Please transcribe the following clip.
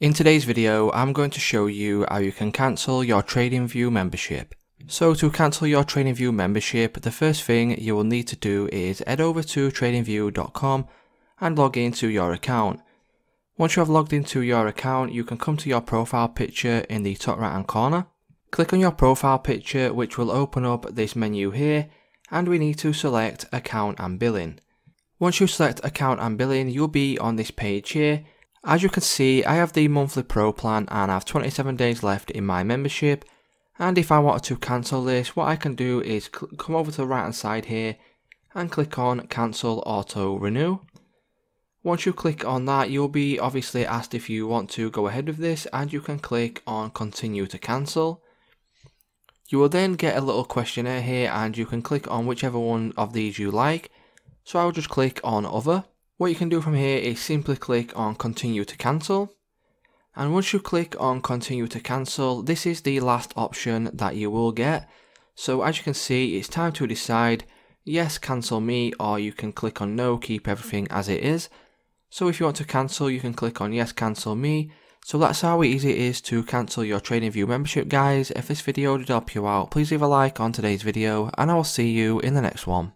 In today's video, I'm going to show you how you can cancel your TradingView membership. So to cancel your TradingView membership, the first thing you will need to do is head over to tradingview.com and log into your account. Once you have logged into your account, you can come to your profile picture in the top right hand corner. Click on your profile picture which will open up this menu here and we need to select account and billing. Once you select account and billing, you'll be on this page here as you can see, I have the monthly pro plan and I have 27 days left in my membership. And if I wanted to cancel this, what I can do is come over to the right hand side here and click on cancel auto renew. Once you click on that, you'll be obviously asked if you want to go ahead with this and you can click on continue to cancel. You will then get a little questionnaire here and you can click on whichever one of these you like. So I'll just click on other. What you can do from here is simply click on continue to cancel. And once you click on continue to cancel, this is the last option that you will get. So as you can see, it's time to decide yes, cancel me, or you can click on no, keep everything as it is. So if you want to cancel, you can click on yes, cancel me. So that's how easy it is to cancel your TradingView membership guys. If this video did help you out, please leave a like on today's video and I will see you in the next one.